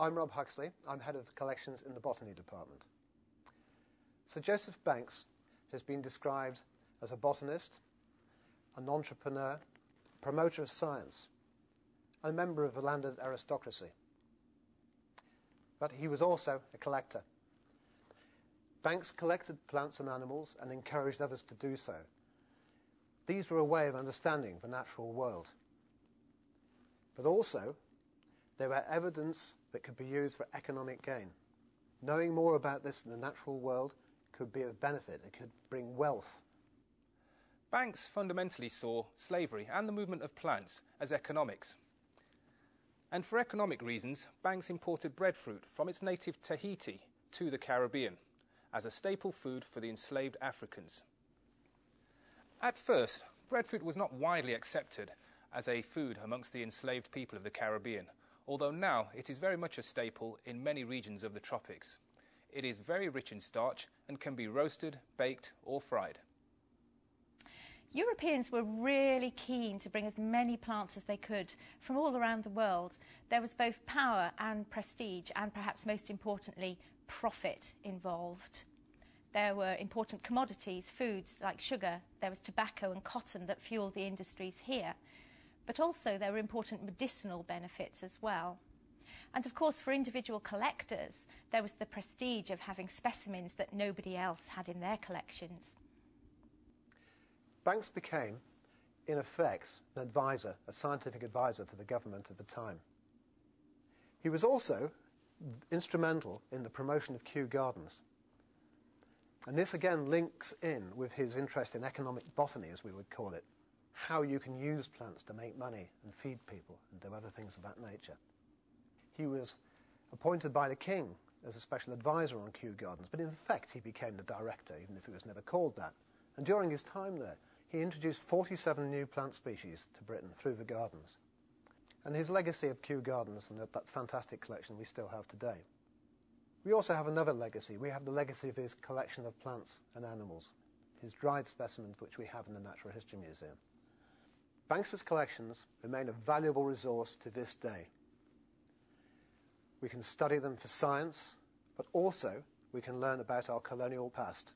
I'm Rob Huxley. I'm head of collections in the botany department. Sir Joseph Banks has been described as a botanist, an entrepreneur, a promoter of science, and a member of the landed aristocracy. But he was also a collector. Banks collected plants and animals and encouraged others to do so. These were a way of understanding the natural world. But also, they were evidence that could be used for economic gain. Knowing more about this in the natural world could be of benefit, it could bring wealth. Banks fundamentally saw slavery and the movement of plants as economics. And for economic reasons, Banks imported breadfruit from its native Tahiti to the Caribbean as a staple food for the enslaved Africans. At first, breadfruit was not widely accepted as a food amongst the enslaved people of the Caribbean, although now it is very much a staple in many regions of the tropics. It is very rich in starch and can be roasted, baked, or fried. Europeans were really keen to bring as many plants as they could from all around the world. There was both power and prestige, and perhaps most importantly, profit involved. There were important commodities, foods like sugar, there was tobacco and cotton that fueled the industries here. But also, there were important medicinal benefits as well. And of course, for individual collectors, there was the prestige of having specimens that nobody else had in their collections. Banks became, in effect, an advisor, a scientific advisor to the government of the time. He was also instrumental in the promotion of Kew Gardens. And this again links in with his interest in economic botany, as we would call it, how you can use plants to make money and feed people and do other things of that nature. He was appointed by the king as a special advisor on Kew Gardens, but in effect he became the director, even if he was never called that. And during his time there, he introduced 47 new plant species to Britain through the gardens. And his legacy of Kew Gardens and that, that fantastic collection we still have today. We also have another legacy. We have the legacy of his collection of plants and animals, his dried specimens, which we have in the Natural History Museum. Banks's collections remain a valuable resource to this day. We can study them for science, but also we can learn about our colonial past.